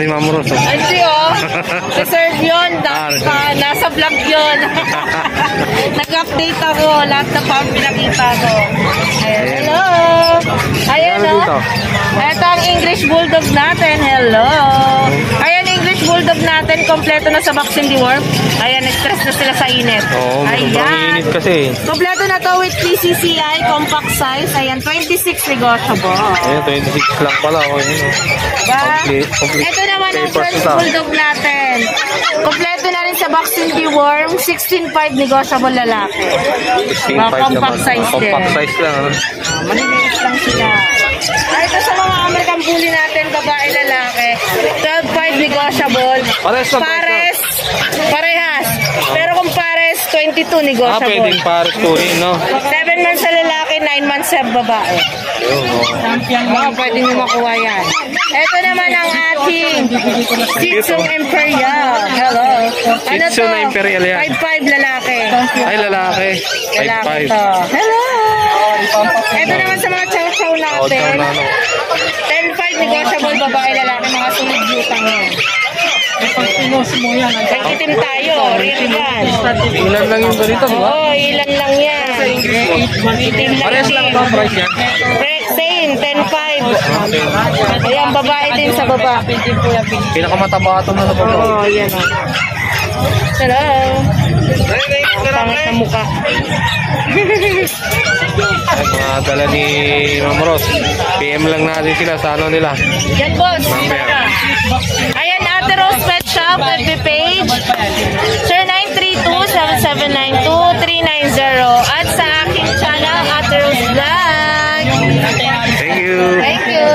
Ni Ma'am Ros. oh. Hindi oh. Reserve yun. Ah, pa- nasa vlog yun. Nag-update ako. Lahat na pa pinakita ko. Ayan, hello. Ayan oh. Ito ang English Bulldog natin. Hello. Ayan, Bulldog natin. Kompleto na sa vaccine deworm. Ayan, stress na sila sa init. Oo, sobrang init kasi. Kompleto na to with PCCI, compact size. Ayan, 26 negotiable. Ayun, 26 lang pala. Oh, yun, oh. Diba? Complete- complete Ito naman ang papers French ito. Bulldog natin. Kompleto na rin sa vaccine deworm, 16.5 negotiable lalaki. 16.5 Mga compact naman. size Compact din. size lang. Ano? Ah, Maliliit lang sila. Ah, ito sa mga American Bully natin, babae lalaki, 12.5 negotiable. Pares na Pares, parehas. Pero kung pares, 22 Ah, negotiable. pwedeng pares to rin, no? 7 months sa lalaki, 9 months sa babae. Ayun, oh. Pwede nyo makuha yan. Ito naman ang ating Sitsung Imperial. Hello. Ano to? na Imperial yan. 5'5 lalaki. Ay, lalaki. Lalaki 5'5". to. Hello. Ito naman sa mga chow-chow Oh, natin. chow na, ano. 10'5 negotiable babae lalaki. Mga sulit butang yan. Nagtitim tayo. Real yan. Ilan lang yung ganito, di ba? Oo, ilan lang yan. Itim lang Pares lang ba ang price yan? Re- Same, 10.5. Ayan, babae din sa baba. Pinakamataba ito na sa baba. Oo, yan o. Hello. Ang pangit na mukha. Mga dala ni Ma'am Ros. PM lang natin sila sa ano nila. Yan, boss. Mamaya. Ayan, Ate Rose Pet Shop, FB page. Sir 932-7792-390. At sa aking channel, Ate Rose Vlog. Thank you. Thank you.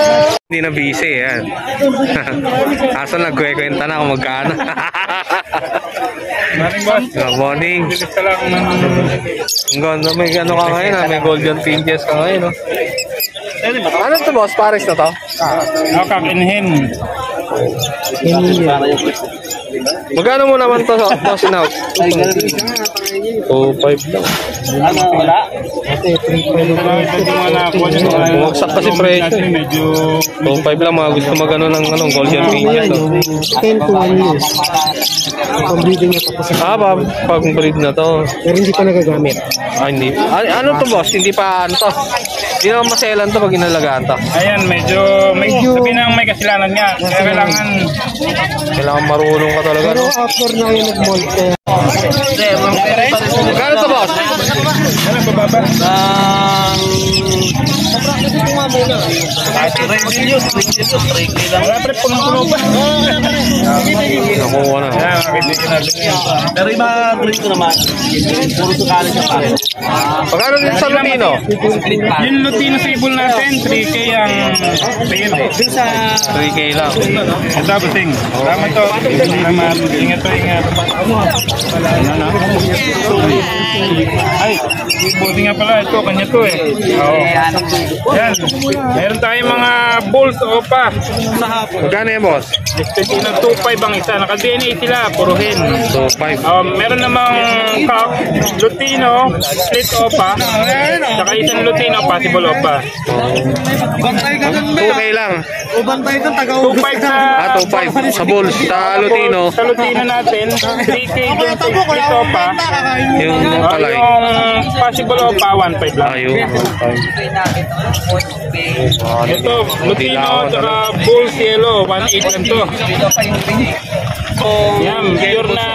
Hindi na busy, yan. Asan nagkwekwenta na kung magkano. Good morning. Ang ganda, may ano ka ngayon, ah, may golden pinches ka ngayon, no? Ano to boss? Pares na to? Akak in hen. Magkano mo naman to sa boss in-out? 2.5 lang. Bumagsak kasi presyo. Medyo 2.5 lang, mga gusto magano ng ano, golden pinches. Oh. 10 to 1 years. Pang-breeding na tapos. Ah, pa, pag breed na to. Pero hindi pa nagagamit. Ah, hindi. Ah, ano to boss? Hindi pa ano to? Hindi naman maselan to pag inalagaan to. Ayan, medyo may sabi na may kasilanan niya. Kaya kailangan Kailangan marunong ka talaga. Pero No? outdoor na yung nag-mold. Kaya Magkano to boss? ano bababa. Wala pre punong-puno pa. Nakuha na. Ayan, makikita natin. Pero iba breed ko naman. Puro. Pagkano din sa Lutino? Yung Lutino Sable natin, 3K ang pair. 3K lang. Ito, busing. Salamat to. Salamat. Ingat to, ingat. Ano, no? Ay, buti nga pala. Ito, kanya to eh. Oo. Yan. Meron tayong mga bulls o pa. Magkano yan boss? Ito, 2.5 ang isa. Naka-DNA sila, puro hen. So, 5. Um, meron namang cock, Lutino, split opa, saka isang Lutino, possible opa. 2K lang. 2.5 sa... Ah, 2.5. Sa Bulls. Sa Lutino. Sa Lutino natin, 3K dun sa split opa. Yung Uh, palay. yung possible opa, 1.5 lang. Ayun. Ito, Lutino, saka Bulls Yellow, 1.8 lang to. Yan, pure na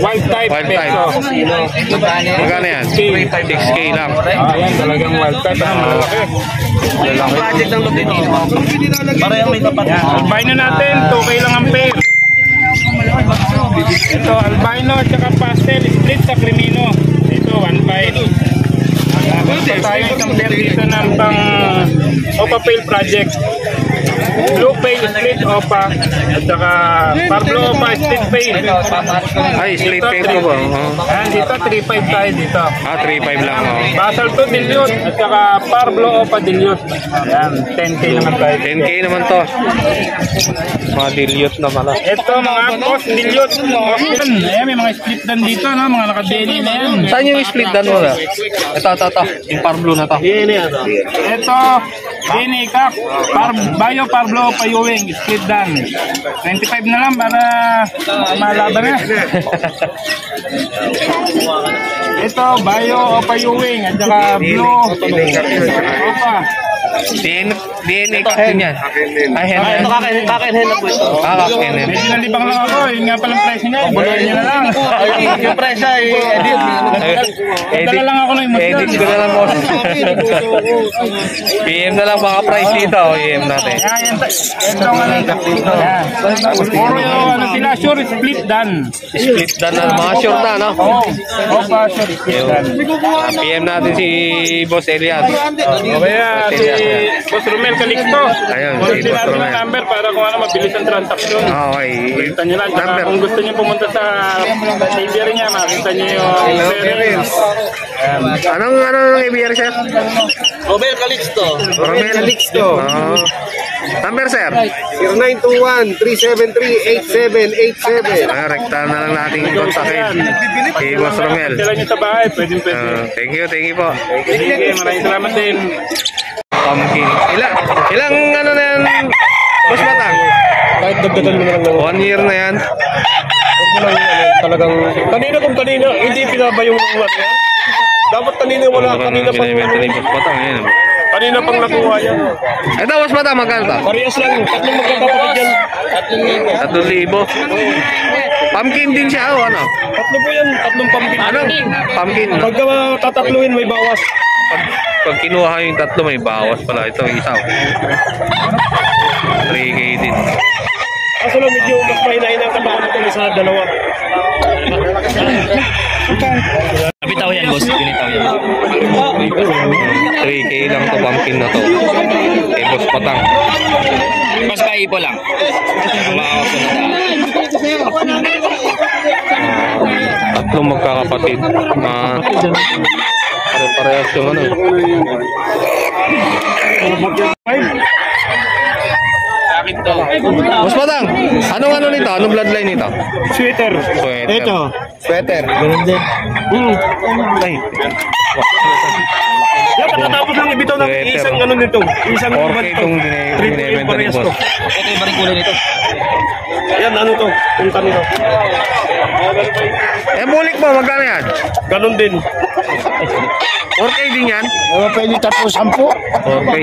wild type. Wild type. peso. Magkano yan? 6K lang. Ah, yan, talagang wild type. Ano, malaki. Project ng Lutino. Parehong may tapat. Yan, albino natin, 2K lang ang pair. Ito, albino at saka pastel, split sa crimino. Ito, 1.5. Meron pa tayo isang pair dito ng pang Opa Pale Project. Blue Pale, split Opa, at saka Pablo Opa, split Pale. Ay, split pay ko ba? Ayan, dito, 3.5 tayo dito. Ah, 3.5 lang. Oh. Basal to dilute at saka Pablo Opa dilute. Ayan, 10k naman tayo. 10K naman to. Mga dilute na pala. Ito mga boss, dilute. Austin. Ayan, may mga split dan dito, no? mga naka-daily na yan. Saan yung split dan mo na? Ito, ito, ito. Yung par blue na to. Yan yan. Ito, DNA Cup, par, Bio Pablo Payuwing, split done. 25 na lang para malaban na. Ito, Bio o Payuwing, at saka Blue. Opa. DNA, DNA ka din yan. Ay, hen. Ito kakain, kakain na po ito. Kakakinin. Medyo nalibang lang ako, yun nga palang presyo niya. Buloy niya na lang. Yung presyo ay edit. Dala lang ako ng emosyon. Edit ko na lang, boss. PM na lang mga price dito. PM natin. Yan, yan. Ito nga lang. Yan. Puro yung ano sila, sure, split done. Split dan na. Mga sure na, no? Oo. Opa, sure, split done. ah, PM natin si Boss Elias. O kaya si Boss Romel Calixto. Ayun, si Boss Romel. ang number para kung ano mabilis ang transaksyon. Ah, Okay. Kita nyo lang. Number. kung gusto nyo pumunta sa library niya, makita nyo yung clearance. Anong, ano ng ABR, sir? Robel Calixto. Romel Calixto. Oh. Number, sir? 0921-373-8787. Ay, rekta na lang natin kontakin. Si Boss Romel. Sila nyo sa bahay, pwede pwede. Ah, thank you, thank you po. Sige, maraming salamat din. Pumpkin. Ilang, ilang ano na yan? Boss Batang? Kahit dagdagan mo na lang ng One year na yan. Huwag mo lang ano, talagang... Kanina kung kanina, hindi pinaba yung mga yan. Dapat kanina wala, Wala kanina na pang... binibenta ni Boss Batang. Ayan. Kanina pang nakuha yan. Ito, Boss Batang, magkano to? Parehas lang, tatlong magkakapatid yan. Tatlong libo. Pumpkin din siya, o ano? Tatlo po yan, tatlong pambin. Ano? Pumpkin. Pagka tatatluhin, may bawas. Pag, pag kinuha yung tatlo, may bawas pala. Ito, isa. oh. 3K din. Kaso lang medyo mas mahinahin ang nito sa dalawa. Bitaw yan, boss. Binitaw yan. 3K lang to pumpkin na to. Kay Boss Batang. Mas paipo lang. Maawas ko na. Tatlong magkakapatid. Ah, pare-parehas yung ano. Boss Batang, anong ano nito? Anong bloodline nito? Sweater. Sweater. Ito, sweater. Ganun din. Ay, Yan, pagkatapos lang ibitaw ng isang ano nito. Isang 4K iba ito. itong bine- Triple binibenta ni Boss. to. Ito yung baring kulay nito. Yan, ano to? Yung kanino. Eh, bulik mo, magkano yan? Ganun din. 4K din yan? Ewan pwede tatlo sampu. 4K.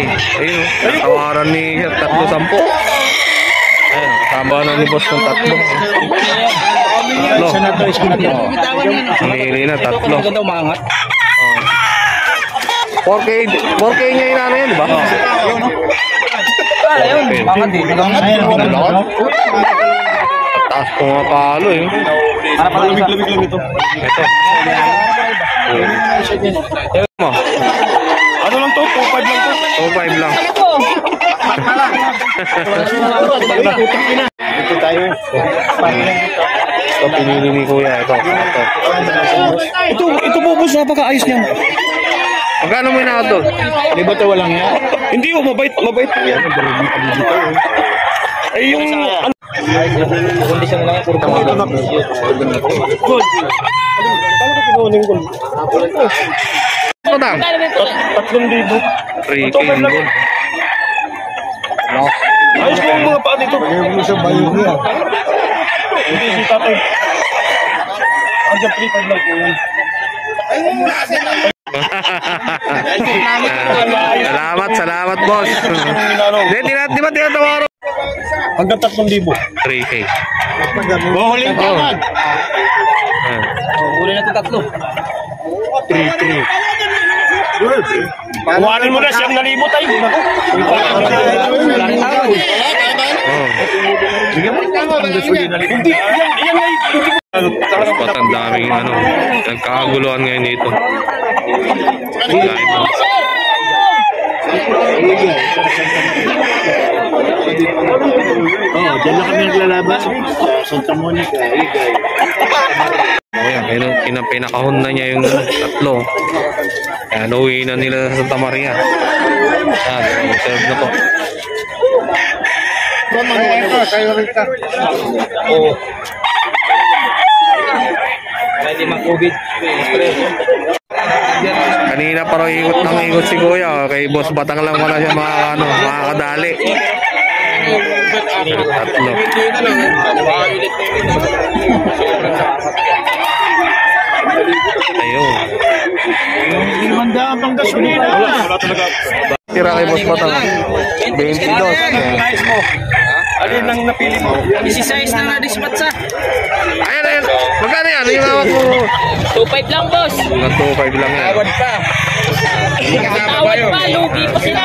Ayun, oh. tawaran ni tatlo sampo. Ayun, kasama na ni boss ng tatlo. Tatlo. Isa na to, isa na to. Na, tatlo. Maganda umangat. 4K, 4K niya yung ano yan, di ba? Ah, ayun. Umangat eh. Taas ko nga palo eh. Para pala. Lamig lang ito. Ito. Ito mo, Ano lang to? 2.5 lang to. 2.5 lang. Ito tayo. Ito pinili ni Kuya. Ito. Ito. Ito, ito po boss, napakaayos niyan. Magkano mo na doon? Di ba ito walang yan? Hindi oh, mabait, mabait po yan. Ay, yung... Ano? Kondisyon lang yan. Puro Ito na. Good. Paano ka kinuha gold? Ito lang. Tat- Tatlong libo. 3K yung gold. Ayos mo ang mga paa dito. Pagay mo sa bayo niya. Hindi si tatay. Ang sa 3.5 lang po yan. salamat, salamat boss. Hindi, di di ba tinatawaro? Hanggang tatlong libo. 3K. Mahuling ka man. Ayan. Kulay na ito tatlo. 3-3. Kuhanin mo na siyang nalibo tayo. Dapat ang daming ano, nagkakaguluhan ngayon dito. Live. Oh, dyan na kami naglalaban. Santa Monica, Igay. Oh, yan, pina, pina, pinakahon na niya yung tatlo. Kaya nauwi na nila sa Santa Maria. Yan, serve na to. Oh, Kaya di mag-COVID. Kanina pa raw ikot ng ikot si Kuya. Kay Boss Batang lang wala siya mga, ano, makakadali. Ayun. Limandaan pang gasolina. Wala, wala talaga. Tira kay Boss Batang. 22. Ayan. Alin ang napili mo? Isi-size na na-dispatch sa. Ayan, ayan. Magkano yan? Yung hawak mo. 2.5 lang, boss. Hanggang 2.5 lang yan. pa. Tawad pa, lugi pa sila.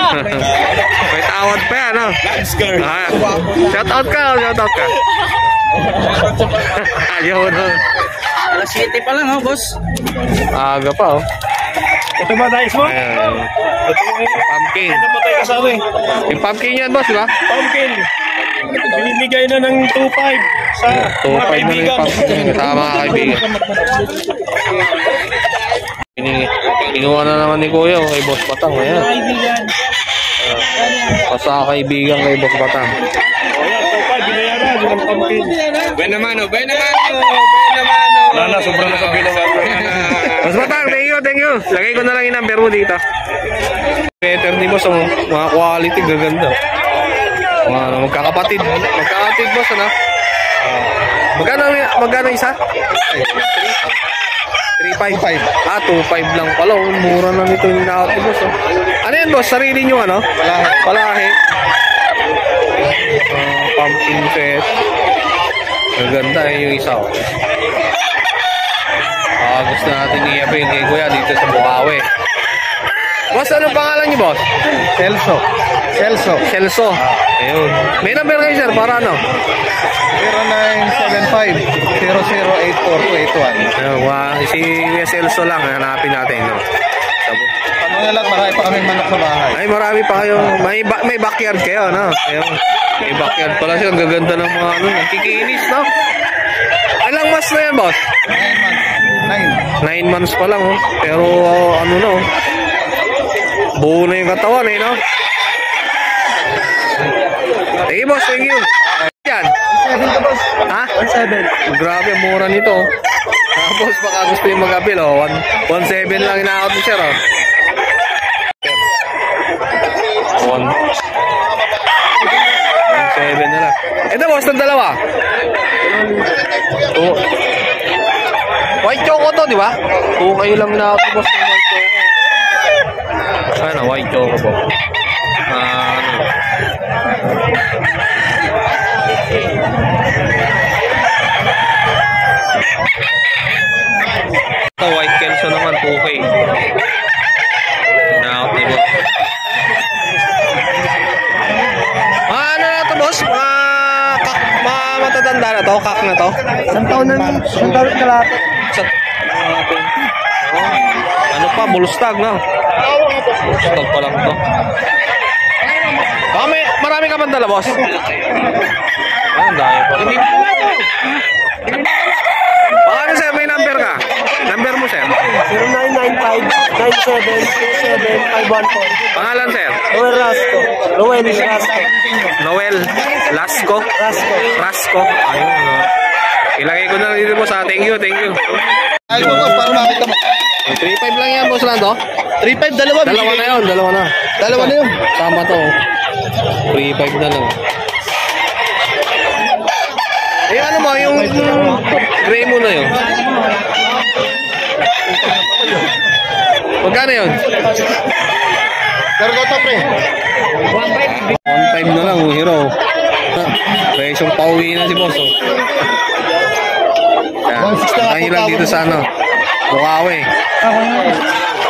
May tawad pa yan, no? Ah, shout out ka, shout out ka. Ayun, no? Alas 7 pa lang, oh, boss. Aga pa, oh. Ito ba dahil mo? Ayan. Pumpkin. Napatay ka sa ano eh. Yung pumpkin yan, boss, di ba? Pumpkin. Binibigay na ng 2.5 sa mga 2.5 na rin kaibigan. mga kaibigan. Ini- Kinuha na naman ni Kuya oh, kay Boss Batang. Ayan. Pasa kaibigan kay Boss Batang. O yan, 2.5 binayaran yun ang pumpkin. Ben naman. Ben naman, oh. Ben naman, oh. Wala na, sobrang na sa bilang. Boss Batang, thank you, thank you. Lagay ko na lang yung number mo dito. Better ni Boss, oh. mga quality, gaganda. Mga ano, magkakapatid. Magkakapatid, Boss, ano? Magkano, magkano isa? 3.5. Ah, 2.5 lang pala. Oh, mura na nito yung naot ni Boss. Oh. Ano yan, Boss? Sarili nyo, ano? Palahe. Palahe. Ah, pumpkin set. Maganda eh, yung isa. Oh. Ah, gusto natin i-apin kay Kuya dito sa Bukawi. Boss, anong pangalan niyo, Boss? Celso. Celso. Celso. Ayun. May number kayo, sir, para ano? 0975-0084-281. Ayun, wa- si Celso lang, hanapin natin, no? Ano lang, marami pa kaming manok sa bahay. Ay, marami pa kayo. May, ba- may backyard kayo, no? Ayun. May backyard pala siya. Ang gaganda ng mga ano. Kikinis, no? Ilang months na yan, boss? 9 months. 9. Nine months pa lang, oh. Pero, uh, ano no? Buo na yung katawan, eh, no? You, boss. Thank you. Yan. 7 ka boss. Ha? 7. Grabe, mura nito. oh. Tapos, baka gusto yung mag-appeal, oh. 1.7 lang inaakot ni sir, oh. One. 1.7 na lang. Ito, boss, ng dalawa. Two. White choco to, di ba? Kayo lang na ako, boss, white choco. Ano, white choco po. Ano. Ito, white kelso naman, 2K. Na-out ni boss. Ah, ano na to, boss? Mga, kak, mga matatanda na to, kak na to. Isang taon na. Isang taon ka lahat. Sa, mga 20. Oh, ano pa, bulstag na. Bulstag pa lang to. Baka may, marami ka bang dala, boss? Ang dami pa. Baka ano, sir, may number ka? Number mo, sir? 0995-9727-514. Pangalan, sir? Noel Rasco. Noel Rasco. Noel Lasco? Rasco. Rasco. Ayun, no. Ilagay ko na dito, boss. ah. Thank you, thank you. Ay, mo boss, para makita mo. 3.5 lang yan, boss Lando. 3.5, dalawa. Dalawa na yun, dalawa na. Dalawa na yun. Tama to. 3.5 na lang. Eh, ano mo, yung gray mo na yun. Magkano yun? Gargo to, pre. 1.5 na lang, oh, hero. Presyong pauwi na si boss, oh. Yan. Tayo lang dito sa ano. Bukawi.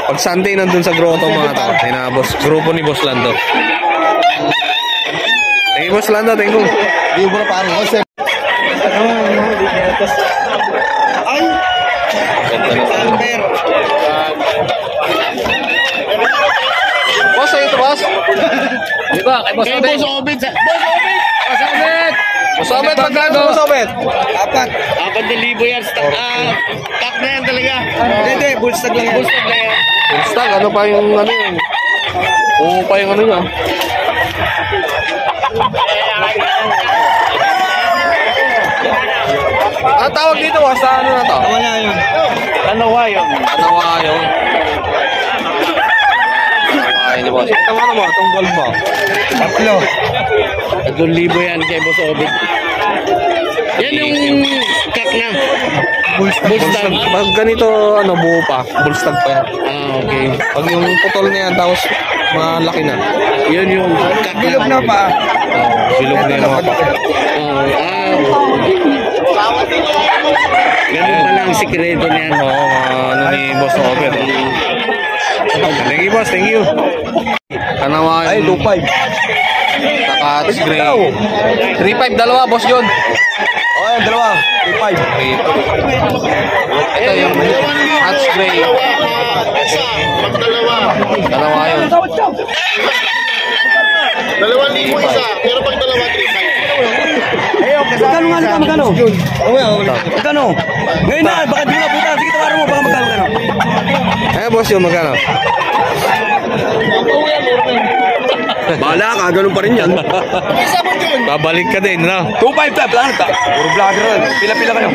Pag Sunday nandun sa grotto mga to. Ay na boss, grupo ni Boss Lando. You, Boss Lando. Thank you. Di mo na parang. Oh, sir. Boss, ito boss. Di ba? Kay boss Obed. Obed. Boss Obed. Boss Obet, magkano Boss Obet? Apat. Apat na libo yan. Stock, ah, stock na yan talaga. Hindi, bulstag lang. Bulstag na yan. Instag, ano pa yung ano yun? Oo pa yung ano yun. Ano tawag dito? Sa ano na to? Wala yun. Ano wa yun? Ano nga yun? Kaya ni boss. Ito ano mo, itong gold mo. Tatlo. 3,000 yan kay Boss Obit. Yan yung kak na. Bullstag. Pag ganito, ano, buo pa. Bullstag pa yan. Ah, okay. Pag yung putol na yan, tapos malaki na. Yun yung kak Bilog na pa. Oh, bilog na yung mga pa. Oh, ah. Ganun pala ang sikreto niyan. Oo, mga ano ni Boss Over. Thank you, boss. Thank you. Kanawa Ay, yung 2.5. Takats Gray. 3.5 dalawa, boss yun. O, yan, dalawa. 2.5. Ito yung Hats Gray. Dalawa yun. Dalawang libo isa, pero pag dalawa, 3.5. Magkano nga nito? Magkano? Magkano? Ngayon na, baka di na puta. Sige, tawaran mo. Baka magkano, magkano? Eh, boss yun, magkano? Bahala ka, ganun pa rin yan. Babalik ka din, no? 2.5 ka, plan ka. Puro vlogger rin. Pila-pila kayo.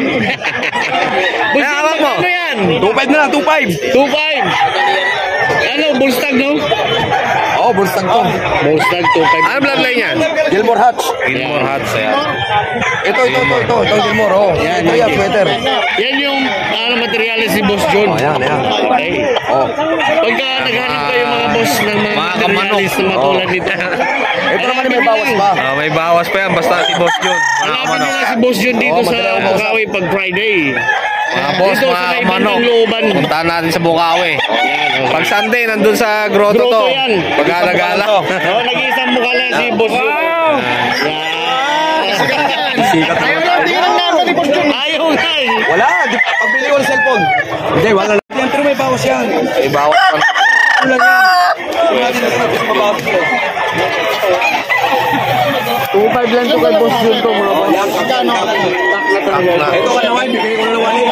Eh, awak mo. Ano yan? 2.5 na lang, 2.5. 2.5. Ano, bullstag no? Oo, oh, bulstag to. Bullstag 2.5. Ano bloodline yan? Gilmore Hutch. Gilmore Hats, ayan. Ito, ito, ito, ito. Ito, Gilmore, oh. Yan, ito yan, sweater. Yan yung ano, materialis ni Boss John. Oh, yan, yan. Okay. Oh. Pagka naghanap kayo mga boss ng mga, Mga materialis na matulad nito. Ito naman may bawas pa. Ah, may bawas pa yan, basta si boss kamanok. nyo lang si Boss John dito Oo, sa. Bukawi pag Friday. Mga boss, Dito mga sa may bandang looban. Puntahan natin sa Bukawi. Pag Sunday, nandun sa grotto Grotto to. yan. Pag-alagala. Oh, nag-iisang mukha lang si Boss. Yan. Sikat na. Ayaw nga eh. Wala, di, pagbili ko ng cellphone. Hindi, wala lang. Yan, pero may bawas yan. May bawas pa. Ano lang yan. Natin na ito, mabawas ko. 2.5 lang to kay Boss John to mga boss. Ito ka naman, bibigay ko na naman eh.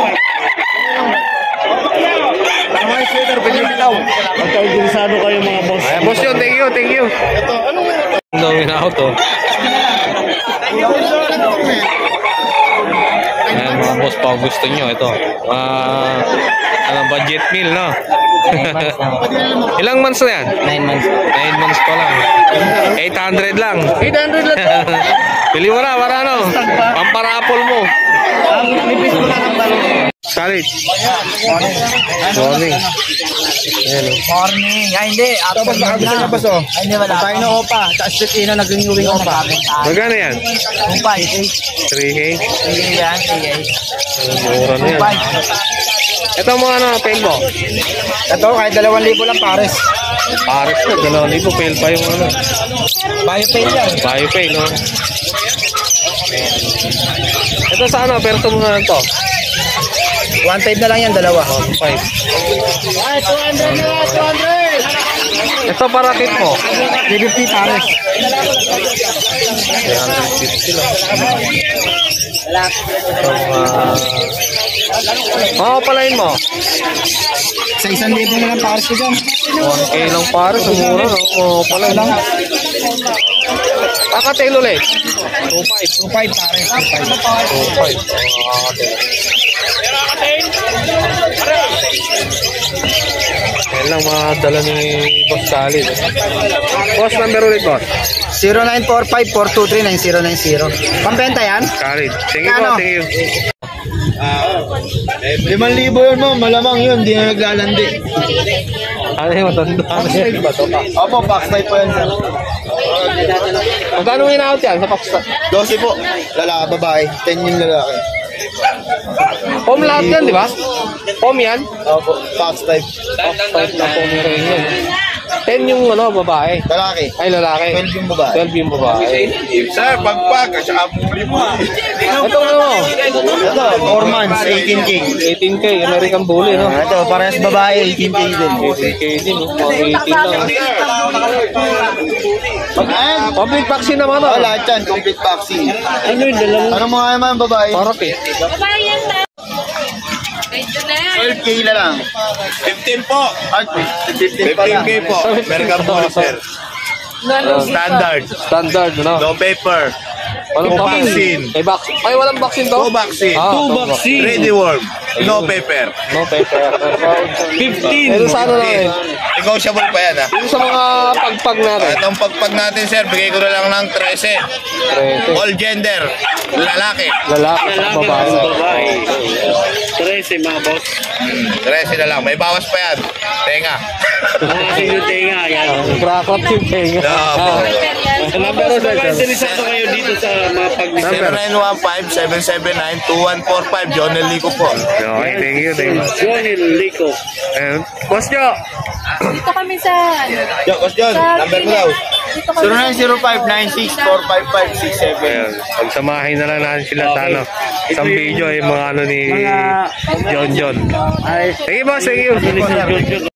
Naman sweater, yung bitaw. Pagka interesado kayo mga boss. Ayan, boss yun, thank you, thank you. Ang dami na auto. Ayan mga boss, pag gusto nyo, ito. Ah, ano, budget meal, no? Ilang months na yan? 9 months. 9 months pa lang. 800 lang. 800 lang to. Pili mo na, para ano? Pamparapol mo. Ang nipis mo na ng balo. Salit. Morning. Ayan, oh. Morning. Ay, hindi. After Baka gusto niya ba so? Ay, hindi wala. Tayo na opa. Tapos Pipino nag-renewing opa. Magkano yan? Kumpay. 3K? Sige yan. Sige. Mura na yan. Kumpay. Ito mga ano, pail mo. Ito, kahit 2,000 lang pares. Pares ko, dalawang libo, pail pa yung ano. Biopay yan. Bio pail, no? Ito sa ano, perto mo na lang to. 1.5 na lang yan, dalawa. 1.5. Ay, 200 na 200. Ito para kit mo. 350 pares. 350 lang. Ito mga... Mga palain mo. Sa 1,000 na lang pares ko dyan. 1K lang pare, sumura, no? Mga palain. Kakatail ulit. 2.5. 2.5 pares. 2.5. Kakatail. Yan lang mga dala ni Boss Khalid. Boss, number ulit, boss. 0945-423-9090. Pambenta yan? Khalid. Thank you, Ano? boss. Thank you. 5,000 yun mo, malamang yun, di na naglalandi. Ano yung matanda? Ano yung bato? Opo, box type po yan sir. Magkano yung in-out yan sa Pakistan? 12 po, lalaki, babae, 10 yung lalaki. Home lahat yan, di ba? Home yan? Opo, box type, Type na home rin yan. 10 yung ano, babae. lalaki. Ay, lalaki. 12 yung babae. 12 yung babae. Sir, pagpag, kasi amuli mo. Ito ano? Ito, 4 months, 18K. 18K, American Bully, no? Ito, parehas babae, 18K din. 18K din, no? Mga 18 lang. Ayan, Public vaccine naman, no? oh, lahat yan, complete vaccine. Ano yung dalawang Ano mga naman babae? Sarap eh. 12K na lang. 15 po. At 15 pa lang. 15K po. American Bully, sir. Ah, Standard. Standard, no? No paper. Walang vaccine. vaccine. May vaccine. Ay, walang vaccine to? Two vaccine. Ah, Two two vaccine. Ready worm. No paper. No paper. 15. Ito sa ano lang eh. Negotiable pa yan ha. Yung sa mga pagpag natin. At ang pagpag natin sir, bigay ko na lang ng 13. Prete. All gender. Lalaki. Lalaki Lalaki babae. babae. 13 mga boss. 13 na lang. May bawas pa yan. Tenga. Mga sinyo tenga. Yan. Crack-up yung tenga. Yeah, Ah. Number of interesado kayo dito sa mga pag 0915-779-2145. John Lico po. Okay, thank you, thank you. Johnny Lico. Ayun. Boss nyo, Dito kami sa... Yo, Boss John, number mo daw. Dito kami 0905-96-455-67. Ayun. Pagsamahin na lang natin sila sa ano. Isang video ay mga ano ni John John. Ay, Thank you, boss. Thank you.